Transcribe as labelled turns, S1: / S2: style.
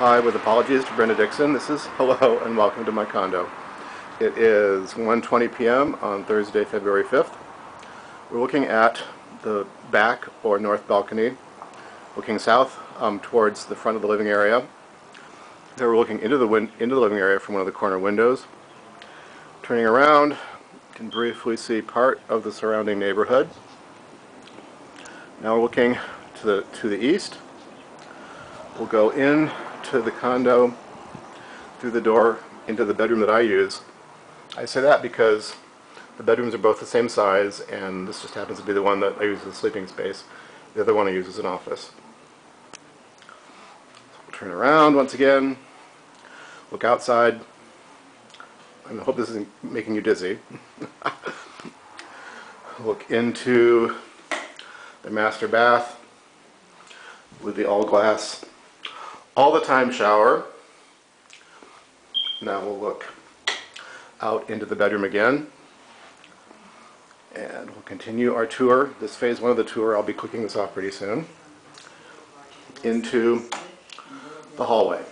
S1: Hi, with apologies to Brenda Dickson. This is hello and welcome to my condo. It is 1:20 p.m. on Thursday, February 5th. We're looking at the back or north balcony, looking south um, towards the front of the living area. There we're looking into the into the living area from one of the corner windows. Turning around, you can briefly see part of the surrounding neighborhood. Now we're looking to the to the east. We'll go in to the condo through the door into the bedroom that I use. I say that because the bedrooms are both the same size, and this just happens to be the one that I use as a sleeping space. The other one I use as an office. We'll turn around once again, look outside. I hope this isn't making you dizzy. look into the master bath with the all glass all the time shower. Now we'll look out into the bedroom again. And we'll continue our tour. This phase one of the tour, I'll be clicking this off pretty soon. Into the hallway.